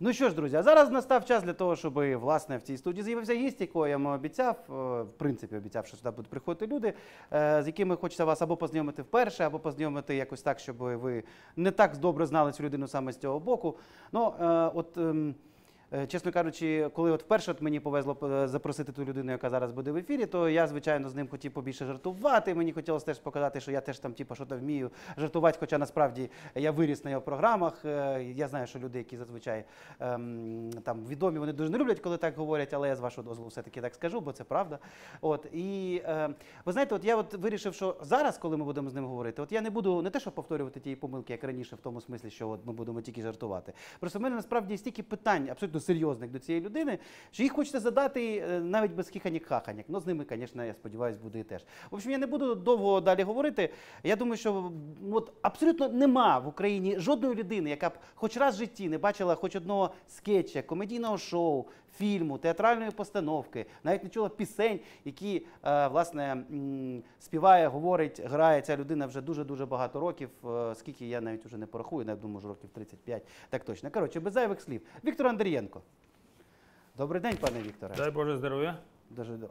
Ну що ж, друзі, а зараз настав час для того, щоб власне в цій студії з'явився гість, якого я вам обіцяв. е, В принципі, обіцяв, що сюди будуть приходити люди, е, з якими хочеться вас або познайомити вперше, або познайомити якось так, щоб ви не так добре знали цю людину саме з цього боку. Ну, е, от. Е, Чесно кажучи, коли от вперше от мені повезло е, запросити ту людину, яка зараз буде в ефірі, то я, звичайно, з ним хотів побільше жартувати. Мені хотілося теж показати, що я теж там, типу, що то вмію жартувати, хоча насправді я виріс на його програмах. Е, Я знаю, що люди, які зазвичай ем, там відомі, вони дуже не люблять, коли так говорять, але я з вашого дозволу все-таки так скажу, бо це правда. От і ви знаєте, от я от вирішив, що зараз, коли ми будемо з ним говорити, от я не буду не те, що повторювати ті помилки, як раніше, в тому смислі, що от ми будемо тільки жартувати. Просто в мене насправді стільки питань, абсолютно серйозних до цієї людини, що їх хочеться задати е, навіть без хіханік-хаханік. Ну, з ними, звісно, я сподіваюся, буде і теж. В общем, я не буду довго далі говорити. Я думаю, що от абсолютно нема в Україні жодної людини, яка б хоч раз в житті не бачила хоч одного скетча, комедійного шоу, фільму, театральної постановки, навіть не чула пісень, які е, власне співає, говорить, грає ця людина вже дуже дуже багато років. Е, Скільки я навіть уже не порахую, навіть думаю, що років 35. Так точно. Коротше, без зайвих слів. Віктор Андрієнко. Добрий день, пане Вікторе. Дай Боже здоров'я.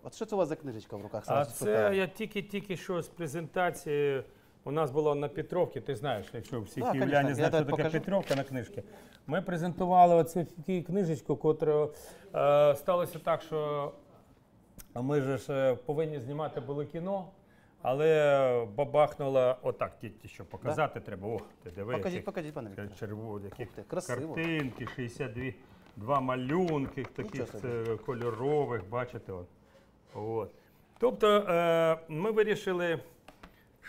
От що це у вас за книжечка в руках? А це я тільки-тільки що з презентації. У нас було на Петровці, ти знаєш, якщо всі Да, київляни знають, що таке. Петровка на книжці. Ми презентували оцю книжечку, котра е, сталося так, що ми ж е, повинні знімати були кіно, але бабахнуло отак, тільки що показати треба. О, ти диви, Покажіть, які покажіть, пане Вікторе. червоні, які Ух ти, красиво. картинки, 62, два малюнки таких Нічого собі. е, кольорових, бачите. От. От. Тобто е, ми вирішили,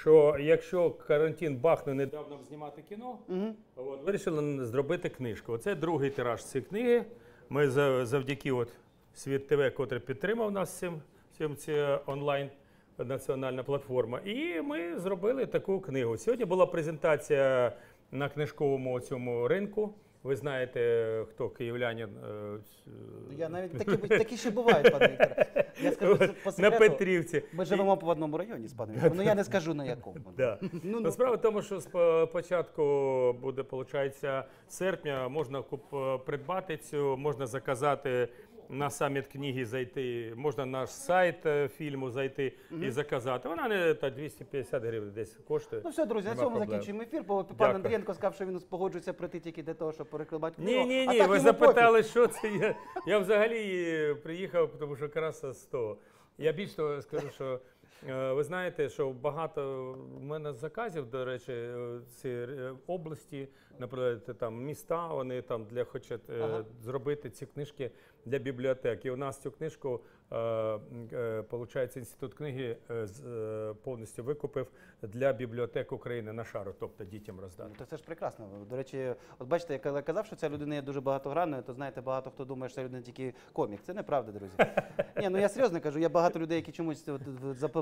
що якщо карантин бахне, не дав нам знімати кіно, от, вирішили зробити книжку. Оце другий тираж цієї книги. Ми завдяки от Світ ТВ, котрий підтримав нас цим, цим це онлайн національна платформа. І ми зробили таку книгу. Сьогодні була презентація на книжковому цьому ринку. Ви знаєте, хто київлянин. е, Я навіть такі, такі ще бувають, пане Вікторе. Я скажу це по на. Петрівці. Ми живемо по одному районі з паном Віктором. Ну я не скажу на якому. Да. Ну, Ну, ну. Справа в тому, що з початку буде, виходить, серпня можна куп- придбати цю, можна заказати на саміт книги зайти, можна на наш сайт е, фільму зайти і заказати. Вона не та 250 гривень десь коштує. Ну все, друзі, на Нема цьому проблем. закінчуємо ефір, бо пан Дякую. Андрієнко сказав, що він погоджується прийти тільки для того, щоб перекладати книгу. Ні, ні, А ні, так ви йому запитали, що це. Я, я взагалі е, приїхав, тому що якраз з того. Я більш того скажу, що е, ви знаєте, що багато в мене заказів, до речі, е, ці е, області, наприклад, там міста, вони там для хочуть е, Ага. зробити ці книжки для бібліотек. І у нас цю книжку, е, е, виходить, інститут книги е, е, повністю викупив для бібліотек України на шару, тобто дітям роздати. То це ж прекрасно. До речі, от бачите, я казав, що ця людина є дуже багатогранною, то знаєте, багато хто думає, що ця людина тільки комік. Це неправда, друзі. Ні, ну я серйозно кажу, є багато людей, які чомусь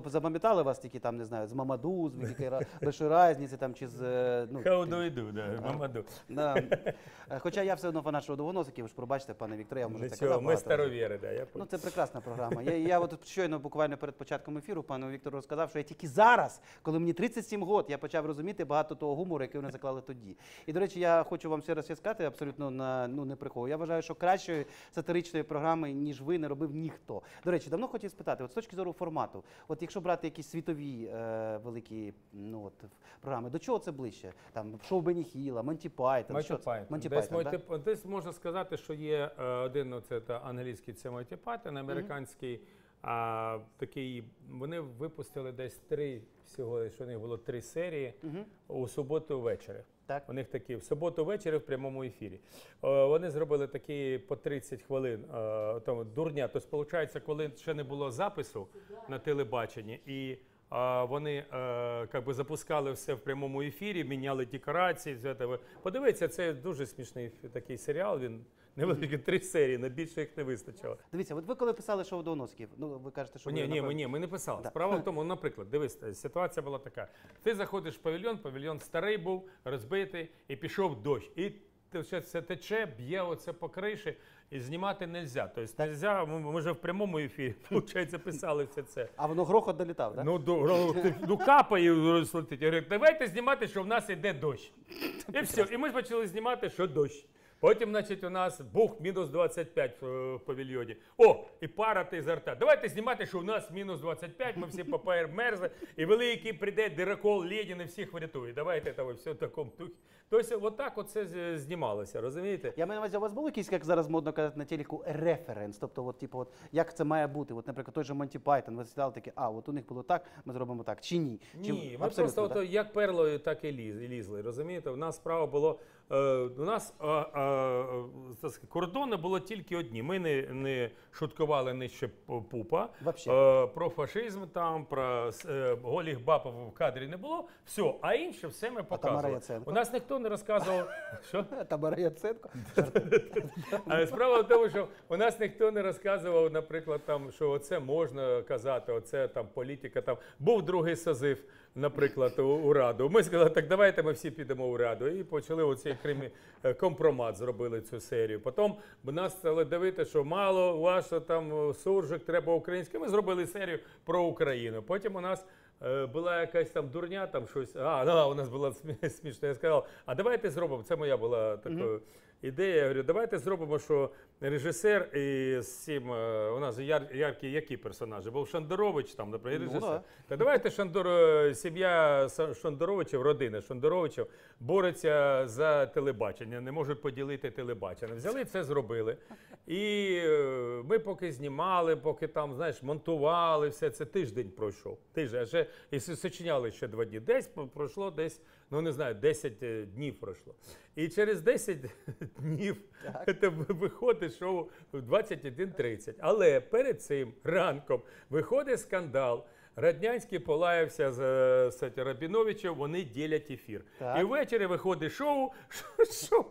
запам'ятали вас тільки там, не знаю, з Мамаду, з Великої Разниці, там чи з. е, Ну, I do, да, мамаду. Е, Хоча я все одно фанат шоу довгоносиків, ви ж пробачте, пане Вікторе, я може це Нічого, казав. ми старовіри, да, я Ну, це прекрасна програма. Я, я от щойно буквально перед початком ефіру пану Віктору розказав, що я тільки зараз, коли мені 37 років, я почав розуміти багато того гумору, який вони заклали тоді. І, до речі, я хочу вам ще раз сказати, абсолютно на, ну, не приховую. Я вважаю, що кращої сатиричної програми, ніж ви, не робив ніхто. До речі, давно хотів спитати, от з точки зору формату, от якщо брати якісь світові е, великі ну, от, програми, до чого це ближче? Там шоу Бені Хіла, Монті Пайтон. Монті? Пайтон. Десь, Пайтон, да? Десь можна сказати, що є е, один оце, та, англійський це Монті Пайтон, американський. А, такий, вони випустили десь три всього, що у них було три серії у суботу ввечері. Так. У них такі в суботу ввечері в прямому ефірі. Е, вони зробили такі по 30 хвилин е, там, дурня. Тобто, виходить, коли ще не було запису на телебаченні, і вони е, как би запускали все в прямому ефірі, міняли декорації. все це. Подивіться, це дуже смішний такий серіал. Він невеликий три серії, на більше їх не вистачило. Дивіться, от ви коли писали шоу Доносків, ну ви кажете, що ви, Ні, ні, напевно- ми, ні, ми не писали. Да. Справа в тому, наприклад, дивись, ситуація була така: ти заходиш в павільйон, павільйон старий був, розбитий, і пішов дощ. І все тече, б'є оце по криші, і знімати не можна. Тобто не можна, ми, вже в прямому ефірі, виходить, писали все це. А воно грохот долітав, так? Ну, до, ну, капає розлетить. Я говорю, давайте знімати, що в нас йде дощ. І все. І ми почали знімати, що дощ. Потім, значить, у нас бух мінус 25 в, павільйоні. О, і пара изо рта. Давайте знімати, що у нас мінус 25, ми всі мерзли, і великий прийде диракол Ленін і всіх врятує. Давайте там все в такому духі. Тобто, отак оце з- знімалося, розумієте? Я маю на увазі, у вас був якийсь, як зараз модно казати на телеку, референс? Тобто, от, типу, от, як це має бути? От, наприклад, той же Монті Пайтон, ви сідали такі, а, от у них було так, ми зробимо так. Чи ні? Чи Ні, ми просто так? ото як перлою, так і лізли. Розумієте? У нас справа було. Е, у нас е, е, так сказати, кордони було тільки одні. Ми не, не шуткували нижче пупа. Е, про фашизм там, про голіх баб в кадрі не було. Все, а інше все ми показували. У нас ніхто не розказував, що Тамара Яценко. справа в тому, що у нас ніхто не розказував, наприклад, там, що оце можна казати, оце там політика. Там був другий созив, наприклад, у, у раду. Ми сказали, так давайте ми всі підемо у раду. І почали оцей кримі е, компромат, зробили цю серію. Потім нас стали дивити, що мало ваша там е, суржик, треба українське. Ми зробили серію про Україну. Потім у нас. е, Була якась там дурня, там щось. А, ну, у нас була смі- смішна. Я сказав, а давайте зробимо. Це моя була така ідея. Я говорю, давайте зробимо, що режисер і з цим е, у нас же яр, яркі які персонажі? Був Шандорович, там, наприклад, Ну, режисер. да. Та давайте Шандор, е, сім'я Са- Шандоровичів, родина Шандоровичів бореться за телебачення, не можуть поділити телебачення. Взяли це, зробили. І е, ми поки знімали, поки там, знаєш, монтували, все це тиждень пройшов. Тиждень, а ще і с- сочиняли ще два дні. Десь по- пройшло десь, ну не знаю, 10 е, днів пройшло. І через 10 днів це виходить шоу в 21.30. Але перед цим ранком виходить скандал. Раднянський полаявся з, е, з Рабіновичем, вони ділять ефір. Так. І ввечері виходить шоу, що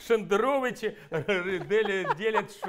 Шендеровичі ділять,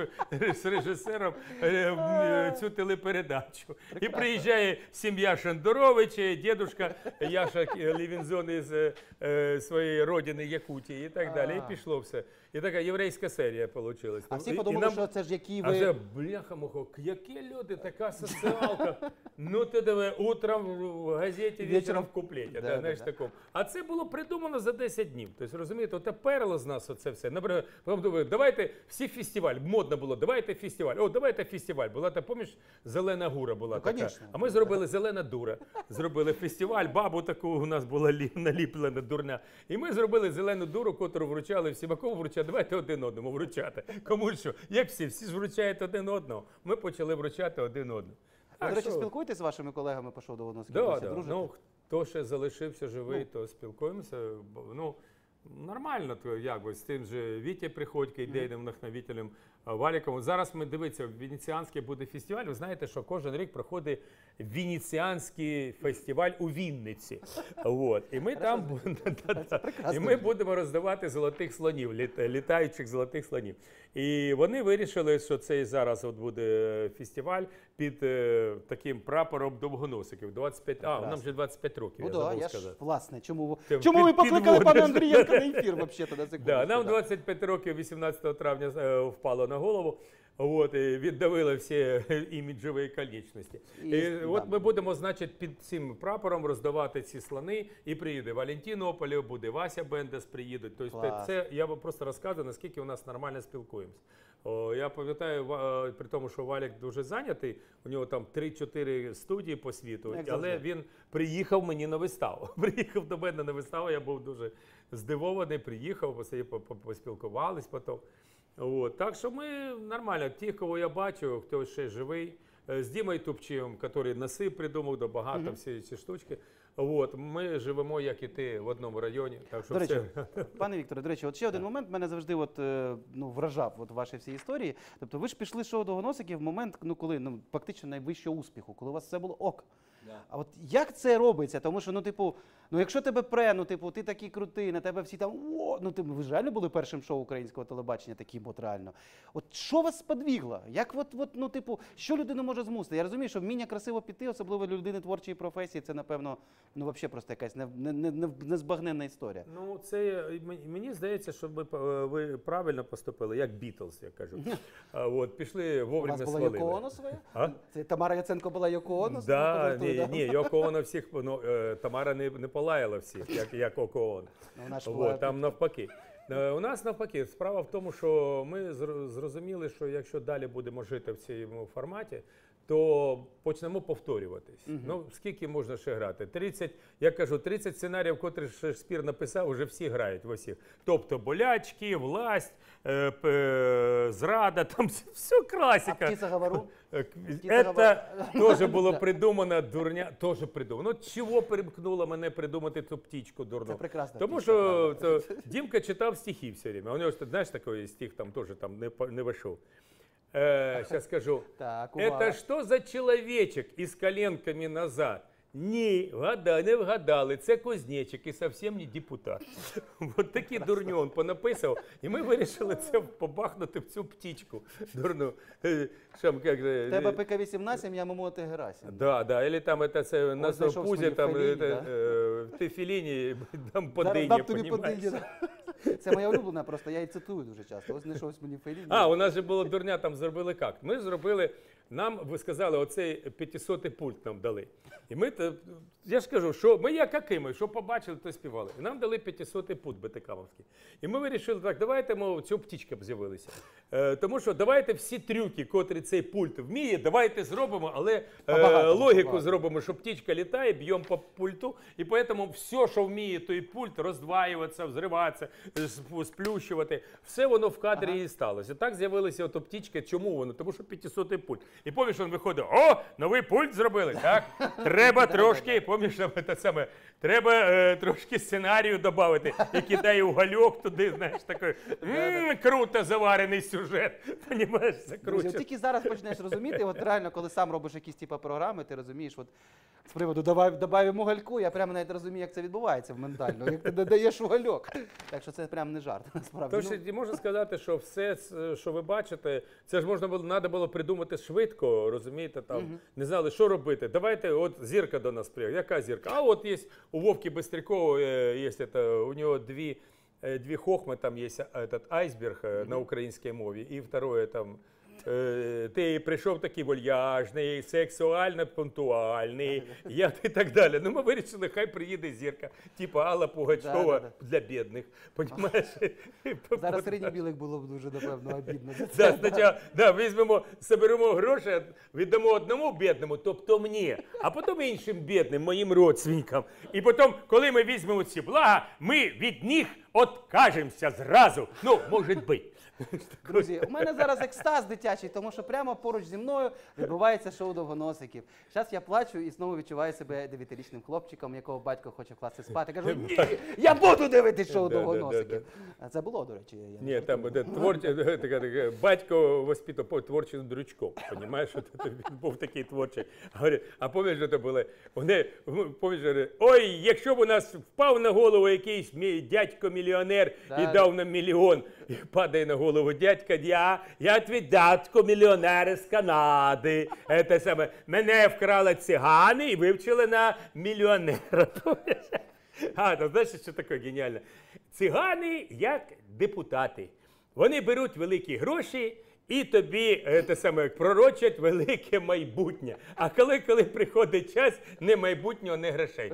з режисером е, е, цю телепередачу. І приїжджає сім'я Шендеровича, дідушка Яша Лівінзон із е, е, своєї родини Якутії і так далі. І пішло все. І така єврейська серія вийшла. А всі подумали, що це ж які А вже бляха мухо, які люди, така соціалка. Ну ти диви, утром в газеті, вечором в куплеті. Да, знаєш, да. такому. А це було придумано за 10 днів. Тобто, розумієте, оте перло з нас оце все. Наприклад, потім давайте всі фестиваль. Модно було, давайте фестиваль. О, давайте фестиваль. Була та поміж зелена гура була Ну, така. конечно. А ми зробили зелена дура. Зробили фестиваль, бабу таку у нас була наліплена дурня. І ми зробили зелену дуру, котру вручали всім. А кому вручати? Давайте один одному вручати. Кому що? Як всі? Всі ж вручають один одного. Ми почали вручати один одному. Ви, до речі, спілкуєтесь з вашими колегами по шоу до Да, да. Ну, хто ще залишився живий, то спілкуємося. Ну, нормально, то якось з тим же Вітя Приходько, ідейним вдохновителем а, Валіком. От Зараз ми дивіться, Венеціанський буде фестиваль. Ви знаєте, що кожен рік проходить Венеціанський фестиваль у Вінниці. От. І ми там і ми будемо роздавати золотих слонів, літаючих золотих слонів. І вони вирішили, що цей зараз от буде фестиваль під е, таким прапором довгоносиків. 25, а, нам вже 25 років, Ну я забув я ж, власне, чому, чому ви покликали пана Андрієнка на ефір, взагалі? Да, нам 25 років 18 травня е, впало на голову. От, і віддавили всі іміджові конечності. І- І, да. ми будемо, значить, під цим прапором роздавати ці слони, і приїде Валентин Ополєв, буде Вася Бендес, приїдуть. Тобто це я вам просто розказую, наскільки у нас нормально спілкуємося. О, я пам'ятаю, е, при тому, що Валік дуже зайнятий, у нього там 3-4 студії по світу, Як але завжди. він приїхав мені на виставу. Приїхав до мене на виставу, я був дуже здивований, приїхав, по- по- поспілкувались потім. От. Так що ми нормально. Ті, кого я бачу, хто ще живий, е, з Дімою Тупчевим, який носи придумав до багато всі ці штучки. От. Ми живемо, як і ти, в одному районі. Так що До речі, все. пане Вікторе, до речі, от ще один момент мене завжди от, е, ну, вражав от, в вашій всій історії. Тобто ви ж пішли з шоу довгоносиків в момент, ну, коли ну, фактично найвищого успіху, коли у вас все було ок. А от як це робиться? Тому що, ну, типу, ну якщо тебе пре, ну типу, ти такий крутий, на тебе всі там о, ну ти ви ж реально були першим шоу українського телебачення, таким от реально. От що вас сподвігло? Як от, от, ну, типу, що людина може змусити? Я розумію, що вміння красиво піти, особливо людини творчої професії, це напевно, ну взагалі просто якась не, не, не, не, незбагненна історія. Ну, це мені- здається, що ви, е, ви правильно поступили, як Бітлз, як кажуть. От, пішли У вовремя вас була свалили. Йоко Оно своя? А? Це Тамара Яценко була Йоко Оно? Да, ні, да. ні, Йоко Оно всіх, ну, е, Тамара не, не полаяла всіх, як, як Око Оно. Ну, була- там навпаки. Е, У нас навпаки, справа в тому, що ми зрозуміли, що якщо далі будемо жити в цьому форматі, то почнемо повторюватись. Ну скільки можна ще грати? 30, я кажу, 30 сценаріїв, котрі Шекспір написав, вже всі грають в усіх. Тобто болячки, власть, е, зрада, там все- все А класика. птиця говору? Э, Птица Это говор- тоже було придумано, дурня, тоже придумано. Ну, чого перемкнуло мене придумати цю птічку дурну? Це прекрасна Тому птічка, що правда. це, Дімка читав стихи все время. У нього ж, знаєш, такий стих там теж там не, по- не вийшов. Е, сейчас скажу. Так, увага. Это что за человечек із коленками назад? Ні, вгадали, не вгадали. Це кузнечик і зовсім не депутат. От такі дурні він понаписав, і ми вирішили це побахнути в цю птічку. Дурну. Е, Що, як же, тебе ПК-18, я Момоти Герасим. Да, да, или там это це на пузі, там Фелліні, это, да. е, ти Філіні, там по дині, дам тобі. Це моя улюблена, просто я її цитую дуже часто. Ось знайшовсь мені Феліні. А, у нас же було дурня, там зробили як? Ми зробили, нам ви сказали, оцей 500 пульт нам дали. І ми, те- я ж кажу, що ми як якими, що побачили, то співали. І нам дали 500 пульт БТКовський. І ми вирішили, так, давайте, мов, цю птічка б з'явилася. Е, тому що давайте всі трюки, котрі цей пульт вміє, давайте зробимо, але е, логіку побагато. зробимо, що птічка літає, б'ємо по пульту, і тому все, що вміє той пульт, роздваюватися, взриватися, сплющувати, все воно в кадрі і сталося. Так з'явилася ото птічка. Чому воно? Тому що 500 пульт. І поміж він виходить: о, новий пульт зробили. Так, треба трошки, поміж те саме, треба е, трошки сценарію додати. І кидає угольок туди, знаєш, такий «М, круто заварений сюжет. Понімаєш, це Друзі, от тільки зараз почнеш розуміти, от реально, коли сам робиш якісь типу програми, ти розумієш, от з приводу «Добав- добавимо гальку, я прямо навіть розумію, як це відбувається ментально, як ти додаєш угольок. Так що це прям не жарт, насправді. Тож Ну, можна сказати, що все, що ви бачите, це ж можна було треба було придумати швидко, розумієте? Там не знали, що робити. Давайте, от зірка до нас приїхала. Яка зірка? А от є у Вовки Бистрякова, е, є це, у нього дві, е, дві хохми, там є этот айсберг е, на українській мові, і второе там. Е, Ти прийшов такий вольяжний, сексуально пунктуальний, я і так далі. Ну ми вирішили, хай приїде зірка, типу Алла Пугачова Да-да-да. для бідних. Понімаєш? Зараз середній білих було б дуже, напевно, обідно за Да, спочатку, да, візьмемо, соберемо гроші, віддамо одному бідному, тобто мені, а потім іншим бідним, моїм родственникам. І потім, коли ми візьмемо ці блага, ми від них откажемося зразу. Ну, може бути. Друзі, у мене зараз екстаз дитячий, тому що прямо поруч зі мною відбувається шоу довгоносиків. Зараз я плачу і знову відчуваю себе дев'ятирічним хлопчиком, якого батько хоче вкласти спати. Кажу, ні, я буду дивитися шоу довгоносиків. Це було, до речі. я Ні, там де творче, така, батько воспитав творчим дрючком. Понімаєш, що він був такий творчий. А пам'ятаєш, що це було? Вони, пам'ятаєш, ой, якщо б у нас впав на голову якийсь дядько-мільйонер і дав нам мільйон, і падає на голову дядька, я, я твій дядько мільйонер з Канади. Е, Те саме, мене вкрали цигани і вивчили на мільйонера. А, то знаєш, що таке геніально? Цигани як депутати. Вони беруть великі гроші і тобі е, те саме пророчать велике майбутнє. А коли, коли приходить час, не майбутнього, не грошей.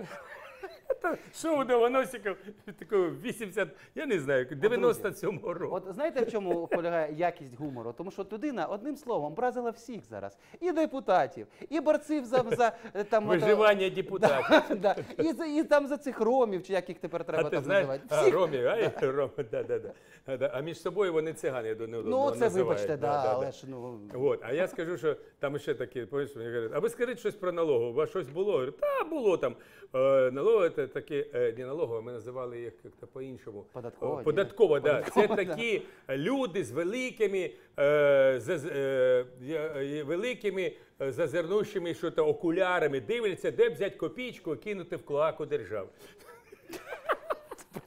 Шоу Довоносиків такого 80, я не знаю, 97-го року. От знаєте, в чому полягає якість гумору? Тому що людина одним словом образила всіх зараз. І депутатів, і борців за, за е, там ото- Виживання депутатів. Да, і, за- і там за цих ромів, чи як їх тепер треба А ти там знаєш, називати. а, Всіх. Ромі, ай, Рома, да, да, да. А, да. А між собою вони цигани до не Ну, це вибачте, да, але ж ну. От, а я скажу, що там ще такі, помніш, мені говорять, а ви скажіть щось про налогу, у вас щось було? Я говорю, та було там. Е, налоги це такі, е, не налогові, ми називали їх як-то по-іншому. Податкова, Податкова, да. Податкова, Це да. такі люди з великими, е, заз- е, е, великими е, зазирнущими що то окулярами, дивляться, де взяти копійку і кинути в клоаку держави.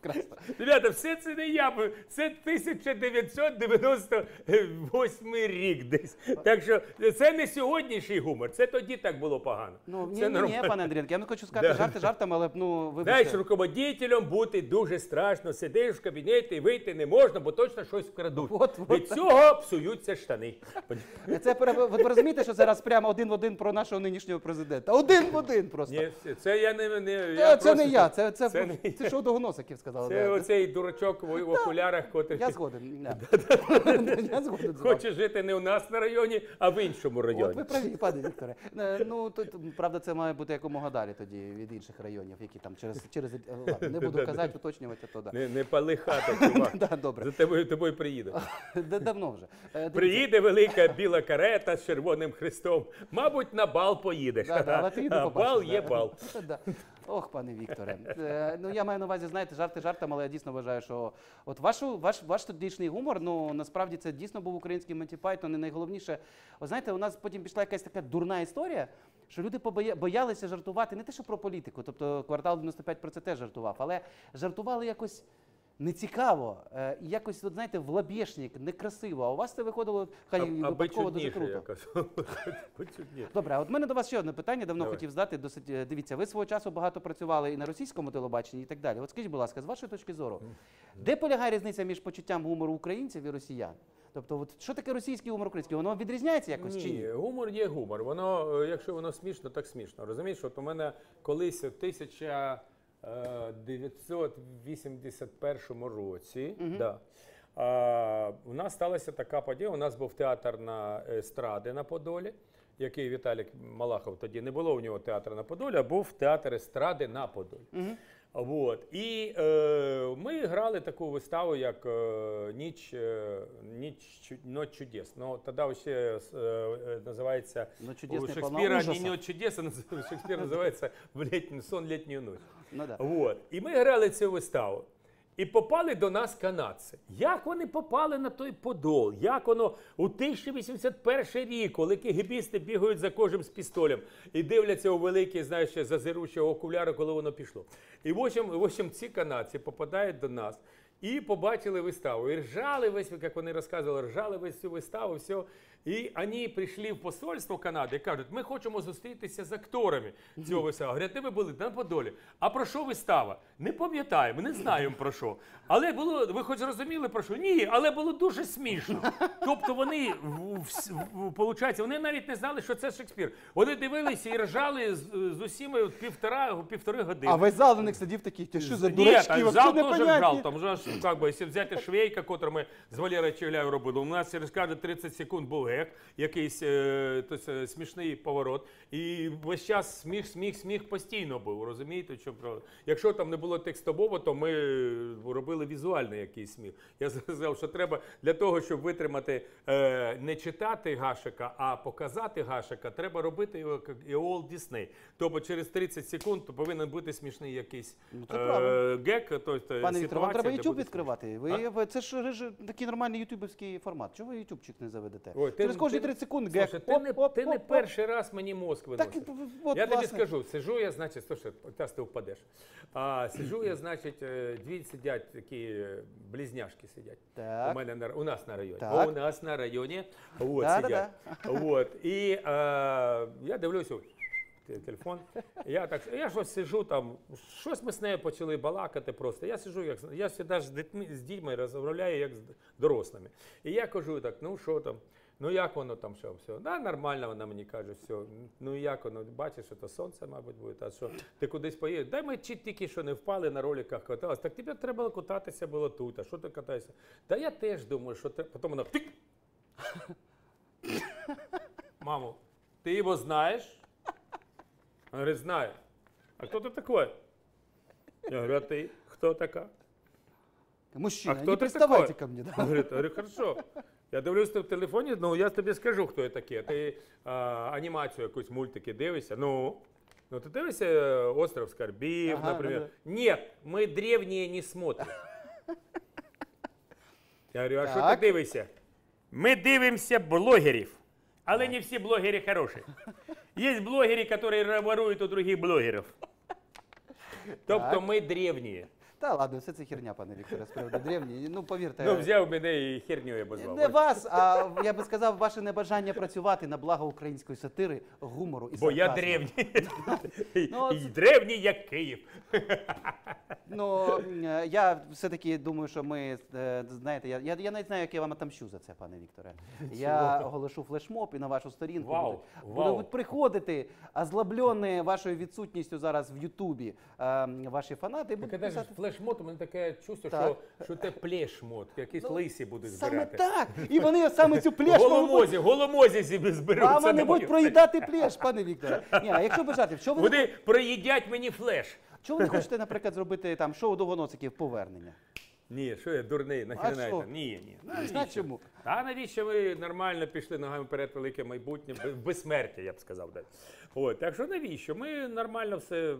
Прекрасно. Ребята, все це не я, це 1998 рік десь. Так що це не сьогоднішній гумор, це тоді так було погано. Ну, ні, це ні, ні, пане Андрієнко, я не хочу сказати Да. жарти жартами, але ну, Знаєш, вибачте. руководителем бути дуже страшно. Сидиш в кабінеті і вийти не можна, бо точно щось вкрадуть. От, от. Від цього псуються штани. Це ви розумієте, що зараз прямо один в один про нашого нинішнього президента. Один в один просто. Ні, це я не, не я це не я, це, це, це це, не я. шоу Довгоносиків сказав. Сказав. Це да. оцей дурачок в окулярах, котрий Я згоден. Я згоден хоче жити не у нас на районі, а в іншому От районі. ви праві, пане Вікторе. Е, Ну тут правда це має бути якомога далі тоді від інших районів, які там через через е, ладно, не буду казати, уточнювати то да. Не, не пали хата, чувак. Да, добре. За тобою, тобою приїде. Давно вже. Е, Приїде велика біла карета з червоним хрестом. Мабуть, на бал поїдеш. Бал да. є бал. Ох, пане Вікторе. Е, ну я маю на увазі, знаєте, жарти жартом, але я дійсно вважаю, що от вашу, ваш, ваш тодішній гумор, ну насправді це дійсно був український Монті Пайтон. І найголовніше, ви знаєте, у нас потім пішла якась така дурна історія. Що люди побоя- боялися жартувати не те, що про політику, тобто квартал 95 про це теж жартував, але жартували якось нецікаво, е, і якось, от, знаєте, в лабєшник, некрасиво. А у вас це виходило хай аби випадково дуже круто. Добре, а от мене до вас ще одне питання, давно Давай. хотів здати. Досить е, дивіться, ви свого часу багато працювали і на російському телебаченні, і так далі. От скажіть, будь ласка, з вашої точки зору, де полягає різниця між почуттям гумору українців і росіян? Тобто, от що таке російський гумор український? Воно відрізняється якось чи Ні, ні? гумор є гумор. Воно, е, якщо воно смішно, так смішно. Розумієш, от у мене колись в 1981 році, да, а, у нас сталася така подія. У нас був театр на естради на Подолі, який Віталік Малахов тоді не було у нього театру на Подолі, а був театр естради на Подолі. Вот. І е, ми грали таку виставу, як е, Ніч, е, ніч Ночь чудес. Ну, тоді ще е, е, називається Ну, у Шекспіра не Ночь чудес, а Шекспір називається в сон літню ніч. Ну, да. Вот. І ми грали цю виставу. І попали до нас канадці. Як вони попали на той подол? Як воно у 1081 рік, коли кигибісти бігають за кожним з пістолем і дивляться у великі, знаєш, ще зазиручі окуляри, коли воно пішло. І в общем, в общем, ці канадці попадають до нас і побачили виставу. І ржали весь, як вони розказували, ржали весь цю виставу, все. І вони прийшли в посольство Канади і кажуть, ми хочемо зустрітися з акторами цього вистави. Говорять, де ви були? На Подолі. А про що вистава? Не пам'ятаємо, не знаємо про що. Але було, ви хоч зрозуміли про що? Ні, але було дуже смішно. Тобто вони, в- в- в- получається, вони навіть не знали, що це Шекспір. Вони дивилися і ржали з, з усіми півтора, півтори години. А весь зал на них сидів такий, ти що за Ні, дурачки, вообще зал теж жал. Там же, ж, как бы, якщо взяти швейка, котру ми з Валерою Чегляю робили, у нас через кожні 30 секунд був гек, якийсь е, то смішний поворот. І весь час сміх, сміх, сміх постійно був. Розумієте, що про- якщо там не було текстового, то ми робили візуальний якийсь сміх. Я сказав, що треба для того, щоб витримати е, не читати Гашика, а показати Гашика, треба робити його як Walt Disney. Тобто через 30 секунд то повинен бути смішний якийсь Ну, це е, гек, тобто Пане Віктор, вам треба YouTube відкривати. Ви, це ж такий нормальний ютубівський формат. Чого ви ютубчик не заведете? Ой, Через кожні ти- 30 секунд Слушай, гек. ти не, Оп, оп, ти не оп, оп. перший раз мені мозк Так, от, я тобі власне. скажу, сижу я, значить, слушай, зараз ти впадеш. А, сижу я, значить, е, дві сидять такі е, близняшки сидять. Так. У мене на у нас на районі. Так. У нас на районі. От, Да-да-да. сидять. От. І е, я дивлюся. те- Телефон. Я так я щось сижу там, щось ми з нею почали балакати просто. Я сижу, як я завжди з дітьми з дітьми розмовляю як з дорослими. І я кажу так, ну що там, ну як воно там що, все. Да, нормально вона мені каже, все. Ну як воно, бачиш, що то сонце, мабуть, буде, а що ти кудись поїдеш. Дай ми чи тільки що не впали на роликах каталась. Так тобі треба було кататися було тут. А що ти катаєшся? Та я теж думаю, що ти. Потім вона тик. Мамо, ти його знаєш? Она говорит, знаю. А кто ты такой? Я говорю, а ты кто такая? Мужчина, а не кто ты приставайте такой? ко мне. Да? Он говорит, я говорю, хорошо. Я дивлюсь в телефоні, ну я тобі скажу, хто я такий. Ти а, анімацію якусь мультики дивишся. Ну, ну ти дивишся е, Остров Скорбів, Ага, наприклад. ну Ні, ми древнє не смотрим. Я говорю, а що ти Так. дивишся? Ми дивимося блогерів. Але не всі блогери хороші. Є блогери, які ворують у других блогерів. Тобто Так. ми древні. Та ладно, все це херня, пане Вікторе, справді древні. Ну, повірте. Ну, взяв мене і херню я позвав. Не вас, а я би сказав, ваше небажання працювати на благо української сатири, гумору і Бо я сарказму. древній. Ну, І древній, як Київ. Ну е, я все-таки думаю, що ми е, знаєте, я, я, я навіть знаю, як я вам отомщу за це, пане Вікторе. Я оголошу флешмоб і на вашу сторінку Вау, будуть, вау. будуть приходити, озлоблені вашою відсутністю зараз в Ютубі е, ваші фанати будуть писати. Шмот, у мене таке чувство, Так. що, що це плешмот, якісь Ну, лисі будуть Саме збирати. так. І вони саме цю плешку Голомозі, голомозі собі зберуть. Це вони не будуть моє. проїдати плеш, пане Вікторе. Ні, а якщо жартів, що ви, Вони проїдять мені флеш. чого ви не хочете, наприклад, зробити там шоу довгоносиків повернення? Ні, що я дурний, що? це? Ні, ні. Ну, знаєш чому? А навіщо ви нормально пішли ногами вперед велике майбутнє, безсмертя, я б сказав. Так. От, так що навіщо? Ми нормально все.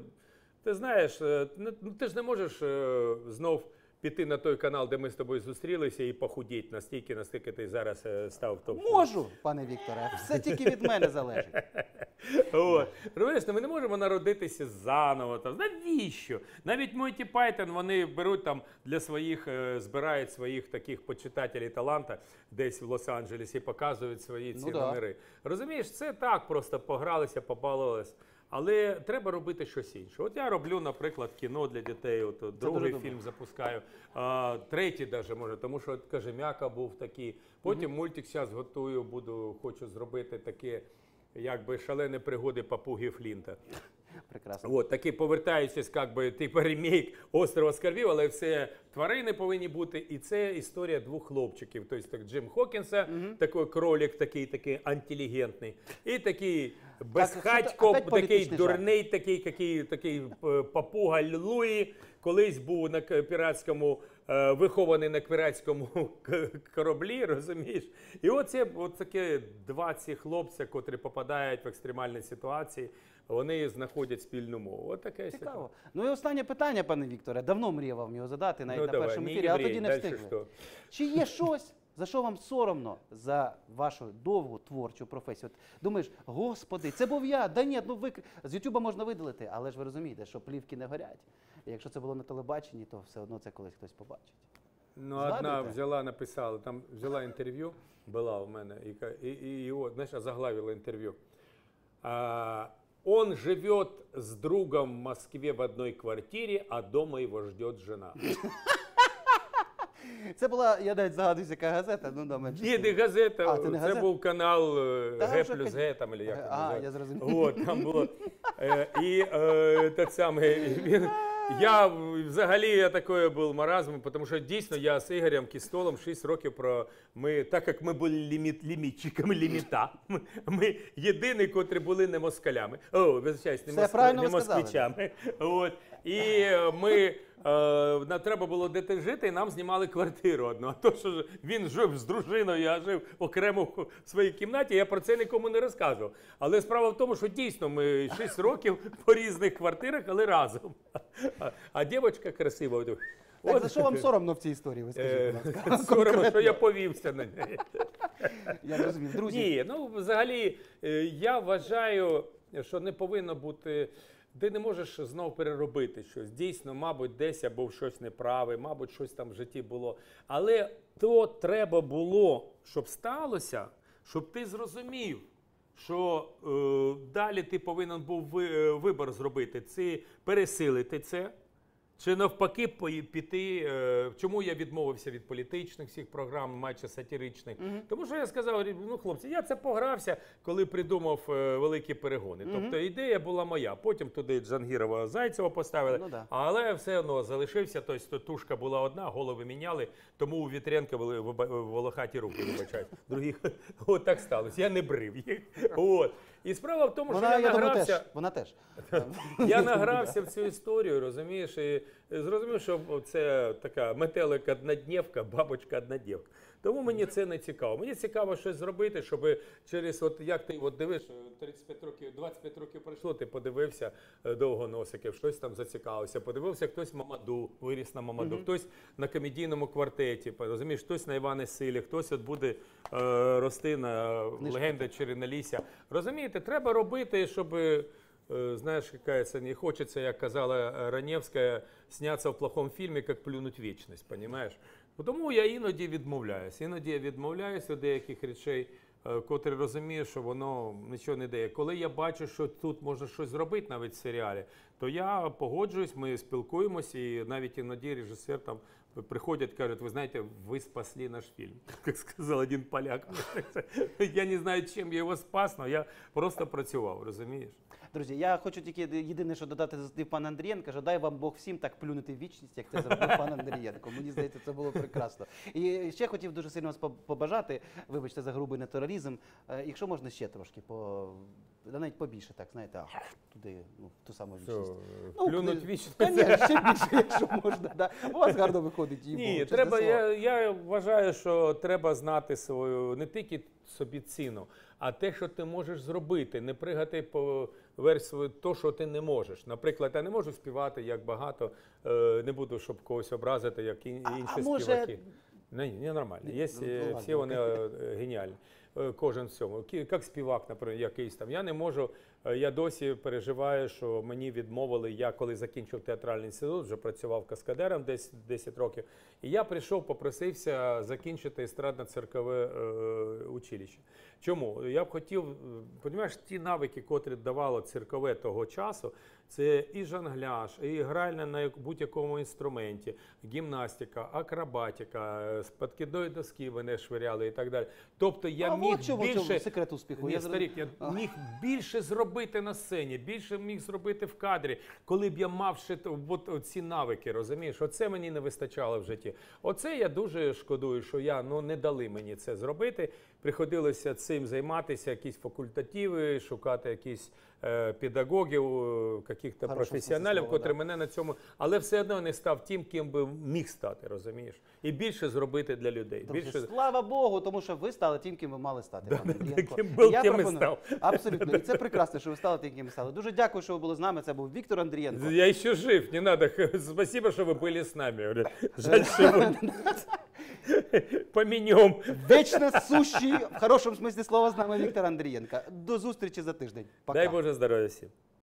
Ти знаєш, е, ну ну, ти ж не можеш е, знов піти на той канал, де ми з тобою зустрілися, і похудіти настільки, наскільки ти зараз е, став топ. Можу, пане Вікторе, все тільки від мене залежить. От. Розумієш, ну, ми не можемо народитися заново. Там. Навіщо? Навіть Монті Пайтон вони беруть там для своїх, збирають своїх таких почитателів таланта десь в Лос-Анджелесі і показують свої ці Ну да. номери. Розумієш, це так просто погралися, побалувалися. Але треба робити щось інше. От я роблю, наприклад, кіно для дітей. От, другий фільм добре. запускаю, а, третій даже може, тому що каже, Кажем'яка був такий. Потім мультик зараз готую, буду, хочу зробити таке, якби шалені пригоди папуги Флінта. Прекрасно. От, такий повертаючись, як би, типу ремейк острова скарбів, але все тварини повинні бути. І це історія двох хлопчиків. Тобто так, Джим Хокінса, такий кролик, такий, такий інтелігентний, і такий безхатько, опять такий дурний, такий, такий, такий е, папуга Луї, колись був на к- піратському, е, вихований на піратському кораблі, розумієш? І оце от таке два ці хлопця, котрі попадають в екстремальні ситуації, вони знаходять спільну мову. От таке Цікаво. Ну і останнє питання, пане Вікторе. Давно мріяв вам його задати, навіть Ну, на давай, першому ефірі, але тоді не встигли. Чи є щось, за що вам соромно за вашу довгу творчу професію? От думаєш, господи, це був я. Да ні, ну ви з Ютуба можна видалити, але ж ви розумієте, що плівки не горять. І якщо це було на телебаченні, то все одно це колись хтось побачить. Ну, одна взяла, написала, там взяла інтерв'ю, була у мене, і, і, і, і от, знаєш, заглавила інтерв'ю. А, он живет с другом в Москве в одной квартире, а дома его ждет жена. Це була, я навіть згадуюсь, яка газета, ну да, менше. Ні, не газета, А, це не газета? був канал е, Та Г вже плюс Г, там, або як А, я зрозумів. От, там було. Е, і е, так саме, він, я взагалі я такою був маразм, тому що дійсно я з Ігорем Кістолом 6 років про ми, так як ми були ліміт, лімітчиками ліміта, ми, ми єдині, котрі були не москалями. О, вибачаюсь, не, Все моск- правильно не ви сказали. москвичами. От. І е, ми. Е, нам треба було де жити, і нам знімали квартиру одну. А то, що він жив з дружиною, я жив окремо в своїй кімнаті, я про це нікому не розказував. Але справа в тому, що дійсно ми 6 років по різних квартирах, але разом. А, а дівчинка красива. Так, От. за що вам соромно в цій історії? Ви скажіть, Е, будь ласка. Соромно, що я повівся на неї. Я зрозумів. Друзі, Ні, ну взагалі е, я вважаю, що не повинно бути. Ти не можеш знов переробити щось. Дійсно, мабуть, десь я був щось неправий, мабуть, щось там в житті було. Але то треба було, щоб сталося, щоб ти зрозумів, що е, далі ти повинен був е, вибір зробити. Це пересилити це. Чи навпаки піти? е, Чому я відмовився від політичних всіх програм, майже сатиричних? Тому що я сказав, ну хлопці, я це погрався, коли придумав е, великі перегони. Тобто ідея була моя. Потім туди Джангірова Зайцева поставили, Ну да. але все одно залишився. Тобто тушка була одна, голови міняли. Тому у Вітренка були волохаті руки, вибачають. Другі от так сталося. Я не брив їх. От. І справа в тому, що я, я награвся. думаю, теж. Вона теж. Я награвся в цю історію, розумієш, і зрозумів, що це така метелика однодневка бабочка однодневка. Тому мені це не цікаво. Мені цікаво щось зробити, щоб через, от як ти от дивиш, 35 років, 25 років пройшло, ти подивився е, довго носиків, щось там зацікавився. Подивився, хтось Мамаду, виріс на Мамаду, хтось на комедійному квартеті, розумієш, хтось на Іване Силі, хтось от буде е, рости на легенда Череналісся. Розумієте, треба робити, щоб. е, Знаешь, какая це не хочется, як казала Раневська, сняться в плохому фільмі, як плюнуть вічність, понимаєш? Тому я іноді відмовляюсь. Іноді я відмовляюсь від деяких речей, е, котрі розумію, що воно нічого не дає. Коли я бачу, що тут можна щось зробити навіть в серіалі, то я погоджуюсь, ми спілкуємося, і навіть іноді режисер там приходять, кажуть, ви знаєте, ви спасли наш фільм, як сказав один поляк. Я не знаю, чим я його спас, але я просто працював, розумієш? Друзі, я хочу тільки єдине, що додати за пана Андрієнка, що дай вам Бог всім так плюнути в вічність, як це зробив пан Андрієнко. Мені здається, це було прекрасно. І ще хотів дуже сильно вас побажати, вибачте за грубий натуралізм, е, якщо можна ще трошки, по, навіть побільше, так, знаєте, ах, туди, ну, ту саму вічність. плюнуть куди- вічно. Конечно, ще більше, якщо можна. Да. У вас гарно виходить. їй Ні, треба, я, я вважаю, що треба знати свою не тільки собі ціну, а те, що ти можеш зробити, не пригати по версію то, що ти не можеш. Наприклад, я не можу співати як багато, е, не буду, щоб когось образити, як А- інші а може- співаки. Ні, ні, нормально. Є, Ну, е, всі вони е, геніальні. Кожен в цьому. Як співак, наприклад, якийсь там. Я не можу, я досі переживаю, що мені відмовили. Я коли закінчив театральний інститут, вже працював каскадером десь 10 років. І я прийшов, попросився закінчити естрадно-циркове е, училище. Чому? Я б хотів, розумієш, ті навики, котрі давало циркове того часу, це і жонгляж, і гральня на будь-якому інструменті, гімнастика, акробатика, е, з подкидної доски мене швиряли і так далі. Тобто я а міг от чому, більше... чому секрет успіху. Ні, Я старик, я міг більше зробити на сцені, більше міг зробити в кадрі, коли б я мав ще от, ці навики, розумієш? Оце мені не вистачало в житті. Оце я дуже шкодую, що я ну не дали мені це зробити. Приходилося цим займатися, якісь факультативи, шукати якісь педагогів, е, каких-то Хорошого професіоналів, слова, котрі да. мене на цьому, але все одно не став тим, ким би міг стати, розумієш? І більше зробити для людей. Друзі, Більше Слава Богу, тому що ви стали тим, ким ви мали стати. Да, пане да, Андрієнко. ким був, І я тим і пропоную- став. Абсолютно. І це прекрасно, що ви стали тим, ким стали. Дуже дякую, що ви були з нами. Це був Віктор Андрієнко. Я еще жив, не надо. Спасибо, что вы были с нами. Говорят, Жаль, что вы поменем. Вечно сущий, в хорошому смислі слова, з нами Віктор Андрієнко. До зустрічі за тиждень. Пока. Дай Боже здоровья всем.